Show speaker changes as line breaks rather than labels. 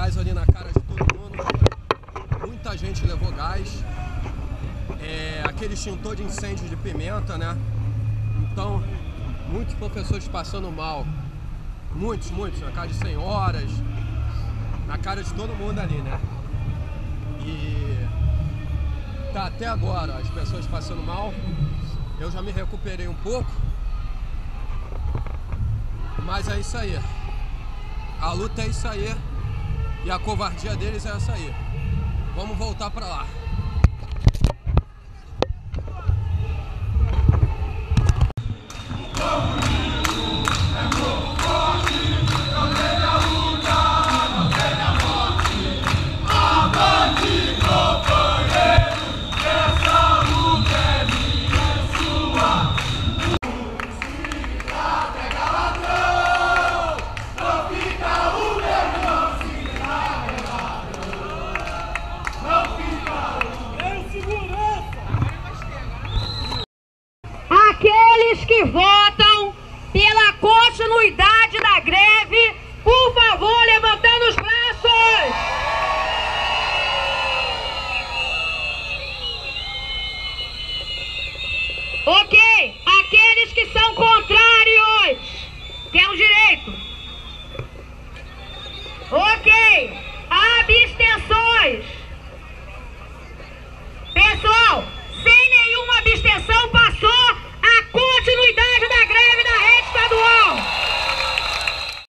gás ali na cara de todo mundo. Muita gente levou gás. É, aquele extintor de incêndio de pimenta, né? Então, muitos professores passando mal. Muitos, muitos, na cara de senhoras, na cara de todo mundo ali, né? E tá até agora as pessoas passando mal. Eu já me recuperei um pouco. Mas é isso aí. A luta é isso aí. E a covardia deles é essa aí. Vamos voltar pra lá.
Hey!